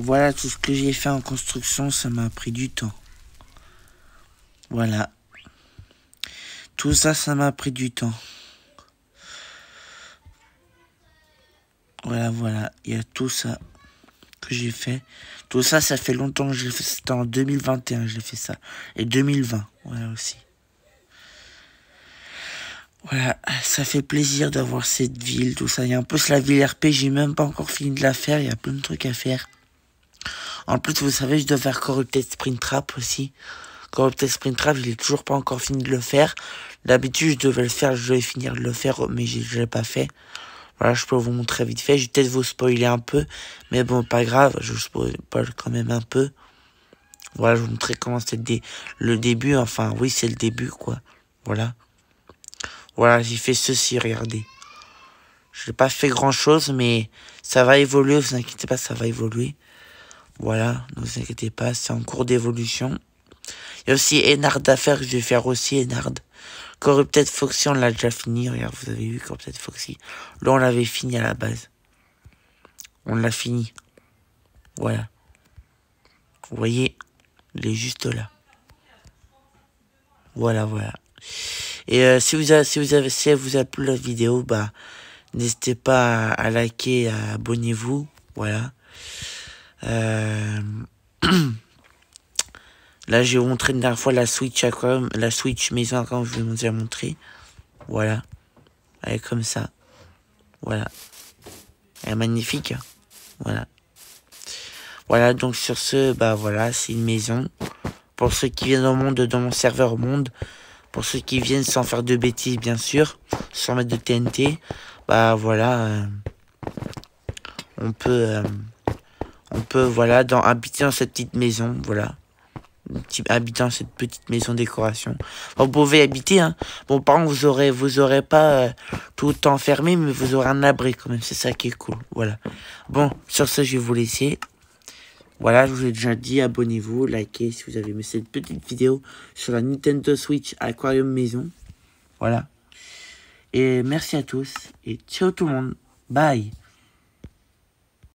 voilà tout ce que j'ai fait en construction, ça m'a pris du temps. Voilà. Tout ça, ça m'a pris du temps. Voilà, voilà. Il y a tout ça que j'ai fait. Tout ça, ça fait longtemps que j'ai fait. C'était en 2021 j'ai fait ça. Et 2020, voilà aussi. Voilà, ça fait plaisir d'avoir cette ville, tout ça. Il y a un peu la ville RP, j'ai même pas encore fini de la faire, il y a plein de trucs à faire. En plus, vous savez, je dois faire Corrupted Sprint Trap aussi. Corrupted Sprint Trap, je l'ai toujours pas encore fini de le faire. D'habitude, je devais le faire, je devais finir de le faire, mais je l'ai pas fait. Voilà, je peux vous montrer vite fait. Je vais peut-être vous spoiler un peu, mais bon, pas grave, je spoil quand même un peu. Voilà, je vous montrer comment c'était le début, enfin, oui, c'est le début, quoi. Voilà. Voilà, j'ai fait ceci, regardez. Je n'ai pas fait grand chose, mais ça va évoluer, vous inquiétez pas, ça va évoluer. Voilà, ne vous inquiétez pas, c'est en cours d'évolution. Il y a aussi Enard à faire, je vais faire aussi Enard. Corrupted Foxy, on l'a déjà fini, regarde, vous avez vu Corrupted Foxy. Là, on l'avait fini à la base. On l'a fini. Voilà. Vous voyez, il est juste là. Voilà, voilà. Et euh, si vous avez, si vous avez, si vous a plu la vidéo, bah, n'hésitez pas à, liker, à abonnez-vous, voilà. Euh... Là, j'ai montré une dernière fois la Switch Aquarium, la Switch maison quand je vous ai montré. Voilà. Elle est comme ça. Voilà. Elle est magnifique. Voilà. Voilà, donc sur ce, bah voilà, c'est une maison. Pour ceux qui viennent au monde, dans mon serveur au monde, pour ceux qui viennent sans faire de bêtises, bien sûr, sans mettre de TNT, bah voilà, euh, on peut, euh, on peut, voilà, dans, habiter dans cette petite maison, voilà. Habiter dans cette petite maison décoration. vous pouvez habiter, hein. Bon, par contre, vous aurez, vous aurez pas euh, tout le temps fermé, mais vous aurez un abri quand même. C'est ça qui est cool. Voilà. Bon, sur ce, je vais vous laisser. Voilà, je vous ai déjà dit, abonnez-vous, likez si vous avez aimé cette petite vidéo sur la Nintendo Switch Aquarium Maison. Voilà. Et merci à tous et ciao tout le monde. Bye